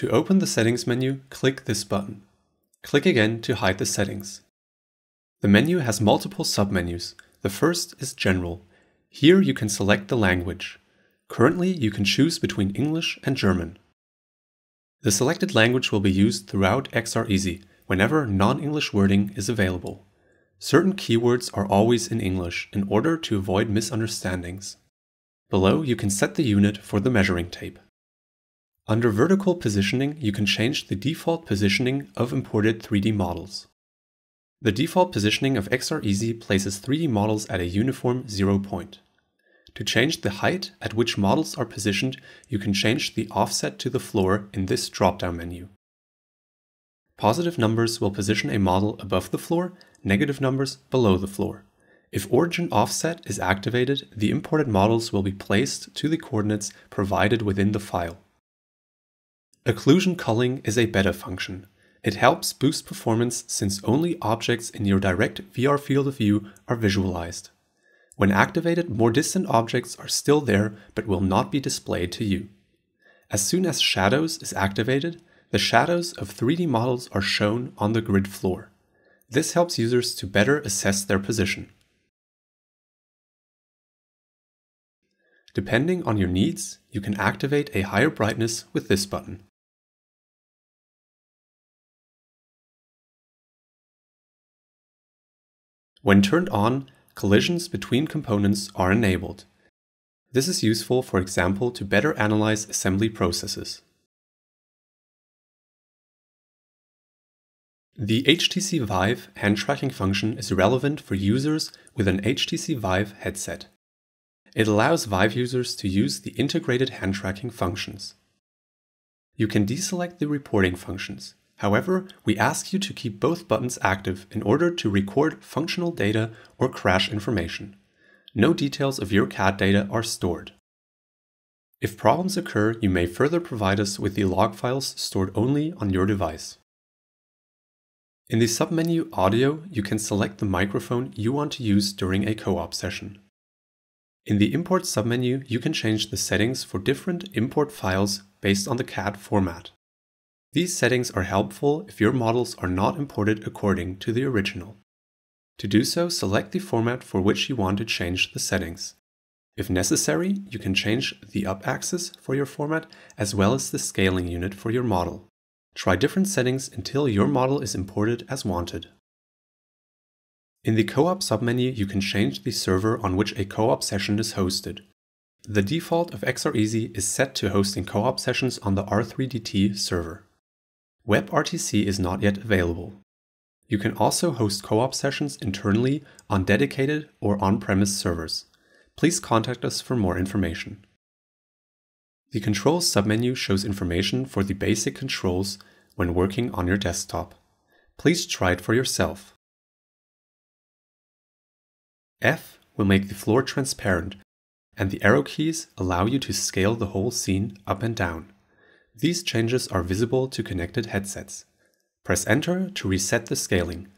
To open the settings menu, click this button. Click again to hide the settings. The menu has multiple submenus. The first is General. Here you can select the language. Currently, you can choose between English and German. The selected language will be used throughout XR whenever non-English wording is available. Certain keywords are always in English in order to avoid misunderstandings. Below, you can set the unit for the measuring tape. Under vertical positioning, you can change the default positioning of imported 3D models. The default positioning of XR places 3D models at a uniform zero point. To change the height at which models are positioned, you can change the offset to the floor in this drop-down menu. Positive numbers will position a model above the floor, negative numbers below the floor. If origin offset is activated, the imported models will be placed to the coordinates provided within the file. Occlusion culling is a beta function. It helps boost performance since only objects in your direct VR field of view are visualized. When activated, more distant objects are still there but will not be displayed to you. As soon as Shadows is activated, the shadows of 3D models are shown on the grid floor. This helps users to better assess their position. Depending on your needs, you can activate a higher brightness with this button. When turned on, collisions between components are enabled. This is useful, for example, to better analyze assembly processes. The HTC Vive hand tracking function is relevant for users with an HTC Vive headset. It allows Vive users to use the integrated hand tracking functions. You can deselect the reporting functions. However, we ask you to keep both buttons active in order to record functional data or crash information. No details of your CAD data are stored. If problems occur, you may further provide us with the log files stored only on your device. In the submenu Audio, you can select the microphone you want to use during a co-op session. In the Import submenu, you can change the settings for different import files based on the CAD format. These settings are helpful if your models are not imported according to the original. To do so, select the format for which you want to change the settings. If necessary, you can change the up axis for your format as well as the scaling unit for your model. Try different settings until your model is imported as wanted. In the Co-op submenu, you can change the server on which a co-op session is hosted. The default of XR-EASY is set to hosting co-op sessions on the R3DT server. WebRTC is not yet available. You can also host co-op sessions internally on dedicated or on-premise servers. Please contact us for more information. The Controls submenu shows information for the basic controls when working on your desktop. Please try it for yourself. F will make the floor transparent, and the arrow keys allow you to scale the whole scene up and down. These changes are visible to connected headsets. Press Enter to reset the scaling.